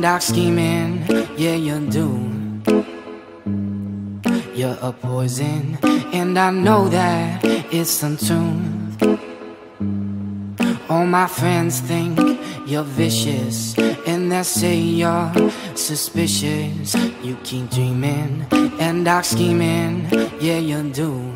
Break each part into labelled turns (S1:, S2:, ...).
S1: dark scheming, yeah you do. You're a poison, and I know that it's untuned All my friends think you're vicious And they say you're suspicious. You keep dreaming and I'm scheming, yeah you do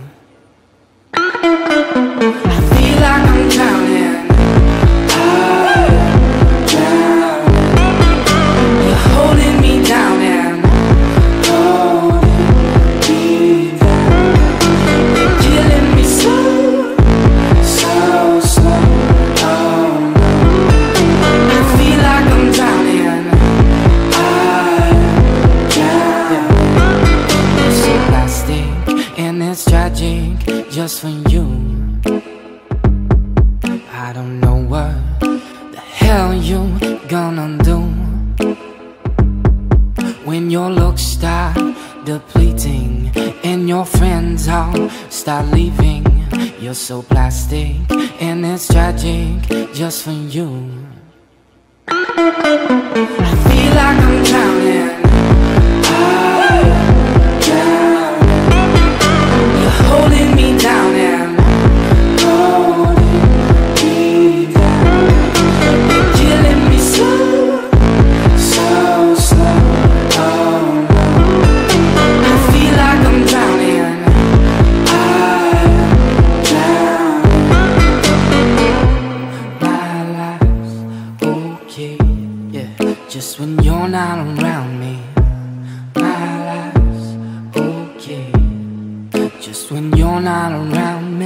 S1: it's tragic just for you. I don't know what the hell you gonna do when your looks start depleting and your friends all start leaving. You're so plastic and it's tragic just for you. I feel like I'm drowning. You're not around me. My life's okay. Just when you're not around